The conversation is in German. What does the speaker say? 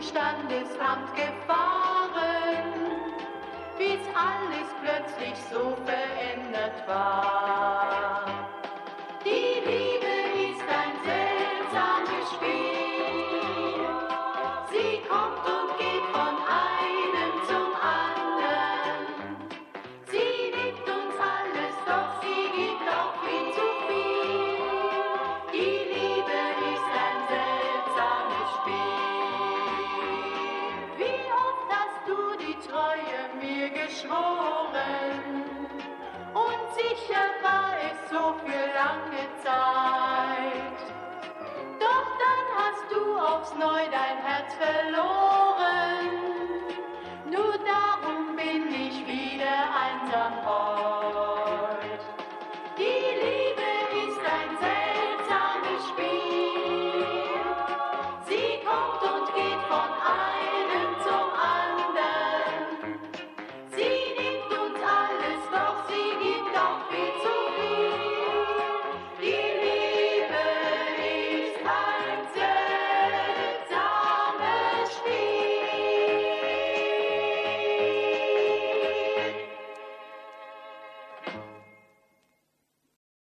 Standesamt gefahren, wie's alles plötzlich so ver Treue mir geschworen. Und sicher war es so für lange Zeit. Doch dann hast du aufs Neue dein Herz verloren.